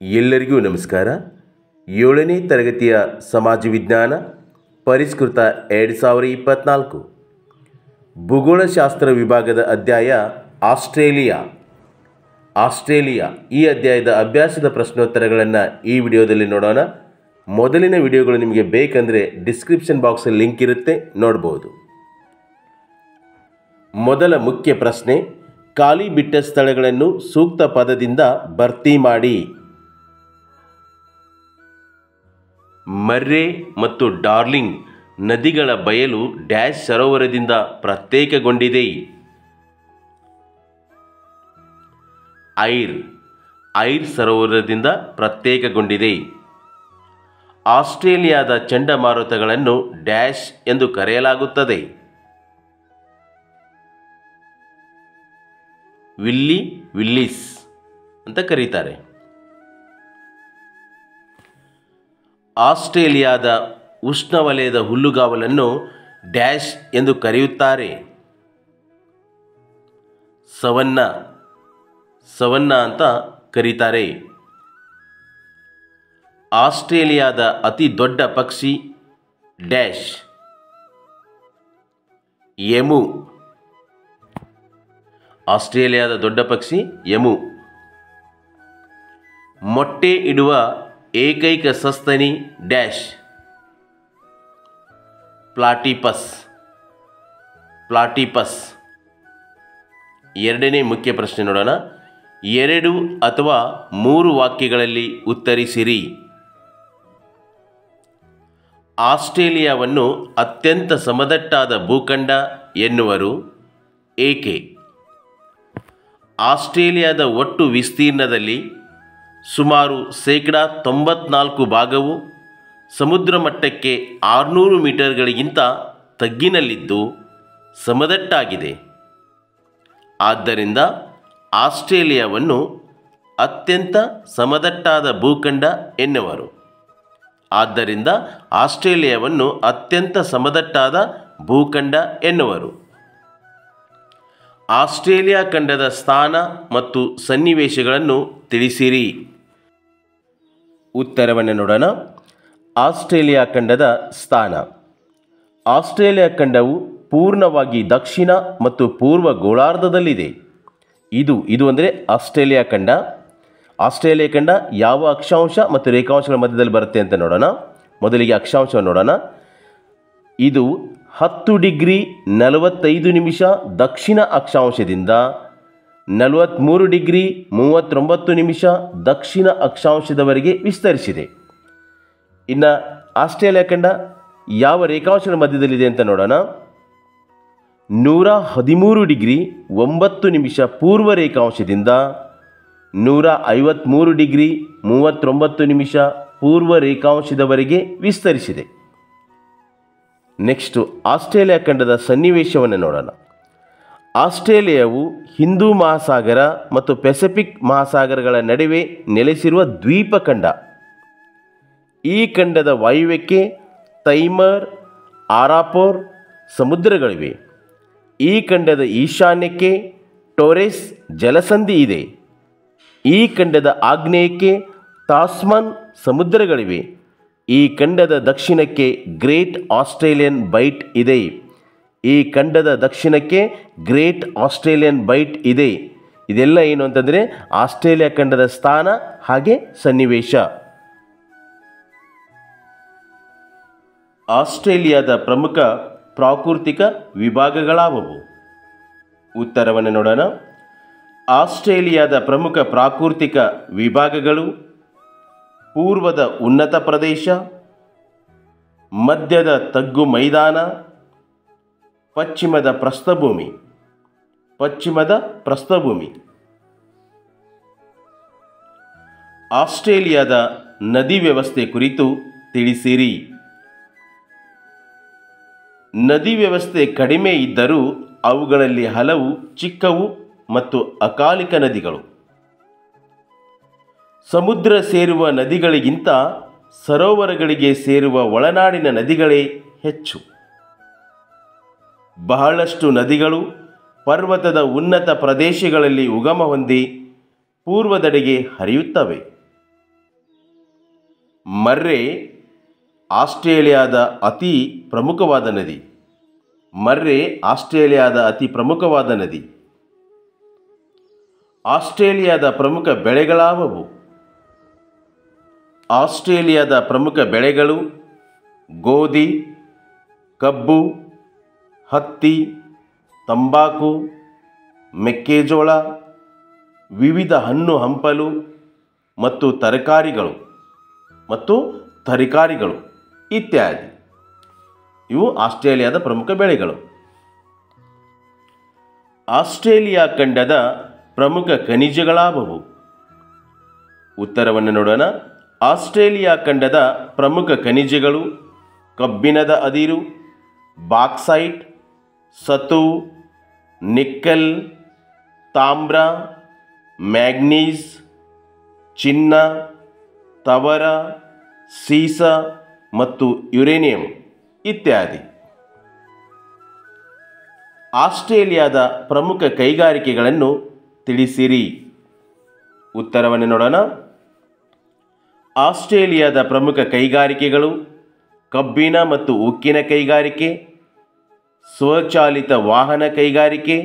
ಎಲ್ಲರಿಗೂ ನಮಸ್ಕಾರ. ಏಳನೇ ತರಗತಿಯ ಸಮಾಜ ವಿಜ್ಞಾನ ಪರಿಷ್ಕೃತ ಎರಡು ಸಾವಿರ ಇಪ್ಪತ್ತ್ನಾಲ್ಕು ಭೂಗೋಳಶಾಸ್ತ್ರ ವಿಭಾಗದ ಅಧ್ಯಾಯ ಆಸ್ಟ್ರೇಲಿಯಾ. ಆಸ್ಟ್ರೇಲಿಯಾ ಈ ಅಧ್ಯಾಯದ ಅಭ್ಯಾಸದ ಪ್ರಶ್ನೋತ್ತರಗಳನ್ನು ಈ ವಿಡಿಯೋದಲ್ಲಿ ನೋಡೋಣ. ಮೊದಲಿನ ವಿಡಿಯೋಗಳು ನಿಮಗೆ ಬೇಕಂದರೆ ಡಿಸ್ಕ್ರಿಪ್ಷನ್ ಬಾಕ್ಸಲ್ಲಿ ಲಿಂಕ್ ಇರುತ್ತೆ, ನೋಡ್ಬೋದು. ಮೊದಲ ಮುಖ್ಯ ಪ್ರಶ್ನೆ, ಖಾಲಿ ಬಿಟ್ಟ ಸ್ಥಳಗಳನ್ನು ಸೂಕ್ತ ಪದದಿಂದ ಭರ್ತಿ ಮಾಡಿ. ಮರ್ರೆ ಮತ್ತು ಡಾರ್ಲಿಂಗ್ ನದಿಗಳ ಬಯಲು ಡ್ಯಾಶ್ ಸರೋವರದಿಂದ ಪ್ರತ್ಯೇಕಗೊಂಡಿದೆ. ಐರ್ ಐರ್ ಸರೋವರದಿಂದ ಪ್ರತ್ಯೇಕಗೊಂಡಿದೆ. ಆಸ್ಟ್ರೇಲಿಯಾದ ಚಂಡಮಾರುತಗಳನ್ನು ಡ್ಯಾಶ್ ಎಂದು ಕರೆಯಲಾಗುತ್ತದೆ. ವಿಲ್ಲಿ, ವಿಲ್ಲಿಸ್ ಅಂತ ಕರೀತಾರೆ. ಆಸ್ಟ್ರೇಲಿಯಾದ ಉಷ್ಣವಲಯದ ಹುಲ್ಲುಗಾವಲನ್ನು ಡ್ಯಾಶ್ ಎಂದು ಕರೆಯುತ್ತಾರೆ. ಸವನ್ನ ಸವನ್ನ ಅಂತ ಕರೀತಾರೆ. ಆಸ್ಟ್ರೇಲಿಯಾದ ಅತಿ ದೊಡ್ಡ ಪಕ್ಷಿ ಡ್ಯಾಶ್. ಯಮು ಆಸ್ಟ್ರೇಲಿಯಾದ ದೊಡ್ಡ ಪಕ್ಷಿ ಯಮು ಮೊಟ್ಟೆ ಇಡುವ ಏಕೈಕ ಸಸ್ತನಿ ಡ್ಯಾಶ್. ಪ್ಲಾಟಿಪಸ್. ಪ್ಲಾಟಿಪಸ್. ಎರಡನೇ ಮುಖ್ಯ ಪ್ರಶ್ನೆ ನೋಡೋಣ. ಎರಡು ಅಥವಾ ಮೂರು ವಾಕ್ಯಗಳಲ್ಲಿ ಉತ್ತರಿಸಿರಿ. ಆಸ್ಟ್ರೇಲಿಯಾವನ್ನು ಅತ್ಯಂತ ಸಮದಟ್ಟಾದ ಭೂಖಂಡ ಎನ್ನುವರು ಏಕೆ? ಆಸ್ಟ್ರೇಲಿಯಾದ ಒಟ್ಟು ವಿಸ್ತೀರ್ಣದಲ್ಲಿ ಸುಮಾರು ಶೇಕಡ ತೊಂಬತ್ನಾಲ್ಕು ಭಾಗವು ಸಮುದ್ರ ಮಟ್ಟಕ್ಕೆ ಆರುನೂರು ಮೀಟರ್ಗಳಿಗಿಂತ ತಗ್ಗಿನಲ್ಲಿದ್ದು ಸಮದಟ್ಟಾಗಿದೆ. ಆದ್ದರಿಂದ ಆಸ್ಟ್ರೇಲಿಯಾವನ್ನು ಅತ್ಯಂತ ಸಮದಟ್ಟಾದ ಭೂಖಂಡ ಎನ್ನುವರು. ಆದ್ದರಿಂದ ಆಸ್ಟ್ರೇಲಿಯಾವನ್ನು ಅತ್ಯಂತ ಸಮದಟ್ಟಾದ ಭೂಖಂಡ ಎನ್ನುವರು. ಆಸ್ಟ್ರೇಲಿಯಾ ಖಂಡದ ಸ್ಥಾನ ಮತ್ತು ಸನ್ನಿವೇಶಗಳನ್ನು ತಿಳಿಸಿರಿ. ಉತ್ತರವನ್ನು ನೋಡೋಣ. ಆಸ್ಟ್ರೇಲಿಯಾ ಖಂಡದ ಸ್ಥಾನ. ಆಸ್ಟ್ರೇಲಿಯಾ ಖಂಡವು ಪೂರ್ಣವಾಗಿ ದಕ್ಷಿಣ ಮತ್ತು ಪೂರ್ವ ಗೋಳಾರ್ಧದಲ್ಲಿದೆ. ಇದು ಇದು ಅಂದರೆ ಆಸ್ಟ್ರೇಲಿಯಾ ಖಂಡ ಆಸ್ಟ್ರೇಲಿಯಾ ಖಂಡ ಯಾವ ಅಕ್ಷಾಂಶ ಮತ್ತು ರೇಖಾಂಶಗಳ ಮಧ್ಯದಲ್ಲಿ ಬರುತ್ತೆ ಅಂತ ನೋಡೋಣ. ಮೊದಲಿಗೆ ಅಕ್ಷಾಂಶವನ್ನು ನೋಡೋಣ. ಇದು ಹತ್ತು ಡಿಗ್ರಿ ನಲವತ್ತೈದು ನಿಮಿಷ ದಕ್ಷಿಣ ಅಕ್ಷಾಂಶದಿಂದ ನಲವತ್ತ್ಮೂರು ಡಿಗ್ರಿ ಮೂವತ್ತೊಂಬತ್ತು ನಿಮಿಷ ದಕ್ಷಿಣ ಅಕ್ಷಾಂಶದವರೆಗೆ ವಿಸ್ತರಿಸಿದೆ. ಇನ್ನು ಆಸ್ಟ್ರೇಲಿಯಾ ಖಂಡ ಯಾವ ರೇಖಾಂಶದ ಮಧ್ಯದಲ್ಲಿದೆ ಅಂತ ನೋಡೋಣ. ನೂರ ಹದಿಮೂರು ಡಿಗ್ರಿ ಒಂಬತ್ತು ನಿಮಿಷ ಪೂರ್ವ ರೇಖಾಂಶದಿಂದ, ನೂರ ಐವತ್ತ್ಮೂರು ಡಿಗ್ರಿ ಮೂವತ್ತೊಂಬತ್ತು ನಿಮಿಷ ಪೂರ್ವ ರೇಖಾಂಶದವರೆಗೆ ವಿಸ್ತರಿಸಿದೆ. ನೆಕ್ಸ್ಟು ಆಸ್ಟ್ರೇಲಿಯಾ ಖಂಡದ ಸನ್ನಿವೇಶವನ್ನು ನೋಡೋಣ. ಆಸ್ಟ್ರೇಲಿಯಾವು ಹಿಂದೂ ಮಹಾಸಾಗರ ಮತ್ತು ಪೆಸಿಫಿಕ್ ಮಹಾಸಾಗರಗಳ ನಡುವೆ ನೆಲೆಸಿರುವ ದ್ವೀಪ ಖಂಡ. ಈ ಖಂಡದ ವಾಯುವ್ಯಕ್ಕೆ ತೈಮರ್, ಆರಾಪೋರ್ ಸಮುದ್ರಗಳಿವೆ. ಈ ಖಂಡದ ಈಶಾನ್ಯಕ್ಕೆ ಟೋರೆಸ್ ಜಲಸಂಧಿ ಇದೆ. ಈ ಖಂಡದ ಆಗ್ನೇಯಕ್ಕೆ ತಾಸ್ಮಾನ್ ಸಮುದ್ರಗಳಿವೆ. ಈ ಖಂಡದ ದಕ್ಷಿಣಕ್ಕೆ ಗ್ರೇಟ್ ಆಸ್ಟ್ರೇಲಿಯನ್ ಬೈಟ್ ಇದೆ. ಈ ಖಂಡದ ದಕ್ಷಿಣಕ್ಕೆ ಗ್ರೇಟ್ ಆಸ್ಟ್ರೇಲಿಯನ್ ಬೈಟ್ ಇದೆ. ಇದೆಲ್ಲ ಏನು ಅಂತಂದರೆ ಆಸ್ಟ್ರೇಲಿಯಾ ಖಂಡದ ಸ್ಥಾನ ಹಾಗೆ ಸನ್ನಿವೇಶ. ಆಸ್ಟ್ರೇಲಿಯಾದ ಪ್ರಮುಖ ಪ್ರಾಕೃತಿಕ ವಿಭಾಗಗಳಾವವು? ಉತ್ತರವನ್ನು ನೋಡೋಣ. ಆಸ್ಟ್ರೇಲಿಯಾದ ಪ್ರಮುಖ ಪ್ರಾಕೃತಿಕ ವಿಭಾಗಗಳು ಪೂರ್ವದ ಉನ್ನತ ಪ್ರದೇಶ, ಮಧ್ಯದ ತಗ್ಗು ಮೈದಾನ, ಪಶ್ಚಿಮದ ಪ್ರಸ್ಥಭೂಮಿ ಪಶ್ಚಿಮದ ಪ್ರಸ್ಥಭೂಮಿ. ಆಸ್ಟ್ರೇಲಿಯಾದ ನದಿ ವ್ಯವಸ್ಥೆ ಕುರಿತು ತಿಳಿಸಿರಿ. ನದಿ ವ್ಯವಸ್ಥೆ ಕಡಿಮೆ ಇದ್ದರೂ ಅವುಗಳಲ್ಲಿ ಹಲವು ಚಿಕ್ಕವು ಮತ್ತು ಅಕಾಲಿಕ ನದಿಗಳು. ಸಮುದ್ರ ಸೇರುವ ನದಿಗಳಿಗಿಂತ ಸರೋವರಗಳಿಗೆ ಸೇರುವ ಒಳನಾಡಿನ ನದಿಗಳೇ ಹೆಚ್ಚು. ಬಹಳಷ್ಟು ನದಿಗಳು ಪರ್ವತದ ಉನ್ನತ ಪ್ರದೇಶಗಳಲ್ಲಿ ಉಗಮ ಹೊಂದಿ ಪೂರ್ವದೆಡೆಗೆ ಹರಿಯುತ್ತವೆ. ಮರ್ರೆ ಆಸ್ಟ್ರೇಲಿಯಾದ ಅತಿ ಪ್ರಮುಖವಾದ ನದಿ. ಮರ್ರೆ ಆಸ್ಟ್ರೇಲಿಯಾದ ಅತಿ ಪ್ರಮುಖವಾದ ನದಿ. ಆಸ್ಟ್ರೇಲಿಯಾದ ಪ್ರಮುಖ ಬೆಳೆಗಳಾವವು. ಆಸ್ಟ್ರೇಲಿಯಾದ ಪ್ರಮುಖ ಬೆಳೆಗಳು ಗೋಧಿ, ಕಬ್ಬು, ಹತ್ತಿ, ತಂಬಾಕು, ಮೆಕ್ಕೆಜೋಳ, ವಿವಿಧ ಹಣ್ಣು ಹಂಪಲು ಮತ್ತು ತರಕಾರಿಗಳು ಮತ್ತು ತರಕಾರಿಗಳು ಇತ್ಯಾದಿ. ಇವು ಆಸ್ಟ್ರೇಲಿಯಾದ ಪ್ರಮುಖ ಬೆಳೆಗಳು. ಆಸ್ಟ್ರೇಲಿಯಾ ಖಂಡದ ಪ್ರಮುಖ ಖನಿಜಗಳಾವವು. ಉತ್ತರವನ್ನು ನೋಡೋಣ. ಆಸ್ಟ್ರೇಲಿಯಾ ಖಂಡದ ಪ್ರಮುಖ ಖನಿಜಗಳು ಕಬ್ಬಿಣದ ಅದಿರು, ಬಾಕ್ಸೈಟ್, ಸತು, ನಿಕ್ಕಲ್, ತಾಮ್ರ, ಮ್ಯಾಗ್ನೀಸ್, ಚಿನ್ನ, ತವರ, ಸೀಸ ಮತ್ತು ಯುರೇನಿಯಂ ಇತ್ಯಾದಿ. ಆಸ್ಟ್ರೇಲಿಯಾದ ಪ್ರಮುಖ ಕೈಗಾರಿಕೆಗಳನ್ನು ತಿಳಿಸಿರಿ. ಉತ್ತರವನ್ನು ನೋಡೋಣ. ಆಸ್ಟ್ರೇಲಿಯಾದ ಪ್ರಮುಖ ಕೈಗಾರಿಕೆಗಳು, ಕಬ್ಬಿಣ ಮತ್ತು ಉಕ್ಕಿನ ಕೈಗಾರಿಕೆ, ಸ್ವಚಾಲಿತ ವಾಹನ ಕೈಗಾರಿಕೆ,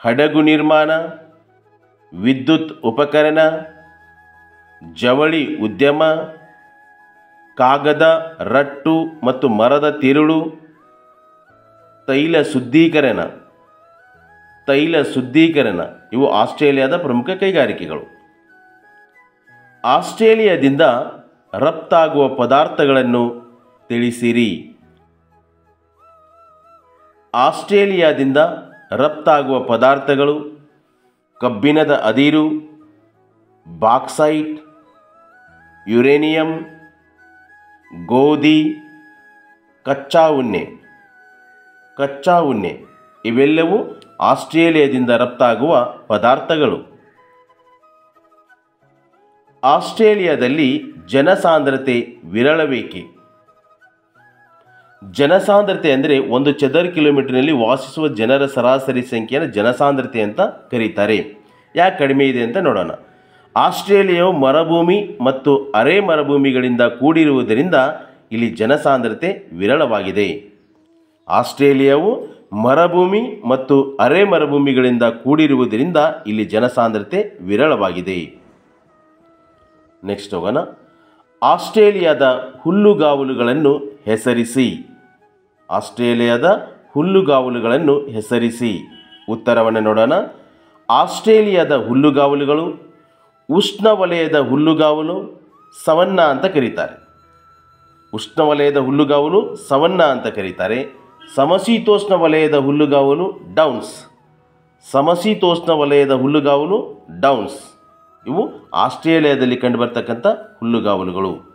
ಹಡಗು ನಿರ್ಮಾಣ, ವಿದ್ಯುತ್ ಉಪಕರಣ, ಜವಳಿ ಉದ್ಯಮ, ಕಾಗದ, ರಟ್ಟು ಮತ್ತು ಮರದ ತಿರುಳು, ತೈಲ ಶುದ್ಧೀಕರಣ ತೈಲ ಶುದ್ಧೀಕರಣ ಇವು ಆಸ್ಟ್ರೇಲಿಯಾದ ಪ್ರಮುಖ ಕೈಗಾರಿಕೆಗಳು. ಆಸ್ಟ್ರೇಲಿಯಾದಿಂದ ರಫ್ತಾಗುವ ಪದಾರ್ಥಗಳನ್ನು ತಿಳಿಸಿರಿ. ಆಸ್ಟ್ರೇಲಿಯಾದಿಂದ ರಫ್ತಾಗುವ ಪದಾರ್ಥಗಳು ಕಬ್ಬಿಣದ ಅದಿರು, ಬಾಕ್ಸೈಟ್, ಯುರೇನಿಯಂ, ಗೋಧಿ, ಕಚ್ಚಾ ಉಣ್ಣೆ. ಕಚ್ಚಾ ಉಣ್ಣೆ ಇವೆಲ್ಲವೂ ಆಸ್ಟ್ರೇಲಿಯಾದಿಂದ ರಫ್ತಾಗುವ ಪದಾರ್ಥಗಳು. ಆಸ್ಟ್ರೇಲಿಯಾದಲ್ಲಿ ಜನಸಾಂದ್ರತೆ ವಿರಳಬೇಕೆ ಜನಸಾಂದ್ರತೆ ಅಂದರೆ ಒಂದು ಚದರ ಕಿಲೋಮೀಟರ್ನಲ್ಲಿ ವಾಸಿಸುವ ಜನರ ಸರಾಸರಿ ಸಂಖ್ಯೆಯನ್ನು ಜನಸಾಂದ್ರತೆ ಅಂತ ಕರೀತಾರೆ. ಯಾಕೆ ಕಡಿಮೆ ಇದೆ ಅಂತ ನೋಡೋಣ. ಆಸ್ಟ್ರೇಲಿಯಾವು ಮರುಭೂಮಿ ಮತ್ತು ಅರೆ ಮರುಭೂಮಿಗಳಿಂದ ಕೂಡಿರುವುದರಿಂದ ಇಲ್ಲಿ ಜನಸಾಂದ್ರತೆ ವಿರಳವಾಗಿದೆ. ಆಸ್ಟ್ರೇಲಿಯಾವು ಮರಭೂಮಿ ಮತ್ತು ಅರೆ ಮರುಭೂಮಿಗಳಿಂದ ಕೂಡಿರುವುದರಿಂದ ಇಲ್ಲಿ ಜನಸಾಂದ್ರತೆ ವಿರಳವಾಗಿದೆ. ನೆಕ್ಸ್ಟ್ ಹೋಗೋಣ. ಆಸ್ಟ್ರೇಲಿಯಾದ ಹುಲ್ಲುಗಾವಲುಗಳನ್ನು ಹೆಸರಿಸಿ. ಆಸ್ಟ್ರೇಲಿಯಾದ ಹುಲ್ಲುಗಾವಲುಗಳನ್ನು ಹೆಸರಿಸಿ. ಉತ್ತರವನ್ನು ನೋಡೋಣ. ಆಸ್ಟ್ರೇಲಿಯಾದ ಹುಲ್ಲುಗಾವಲುಗಳು ಉಷ್ಣವಲಯದ ಹುಲ್ಲುಗಾವಲು ಸವನ್ನ ಅಂತ ಕರೀತಾರೆ. ಉಷ್ಣವಲಯದ ಹುಲ್ಲುಗಾವಲು ಸವನ್ನ ಅಂತ ಕರೀತಾರೆ. ಸಮಶೀತೋಷ್ಣ ವಲಯದ ಹುಲ್ಲುಗಾವಲು ಡೌನ್ಸ್. ಸಮಶೀತೋಷ್ಣ ವಲಯದ ಹುಲ್ಲುಗಾವಲು ಡೌನ್ಸ್. ಇವು ಆಸ್ಟ್ರೇಲಿಯಾದಲ್ಲಿ ಕಂಡುಬರ್ತಕ್ಕಂಥ ಹುಲ್ಲುಗಾವಲುಗಳು.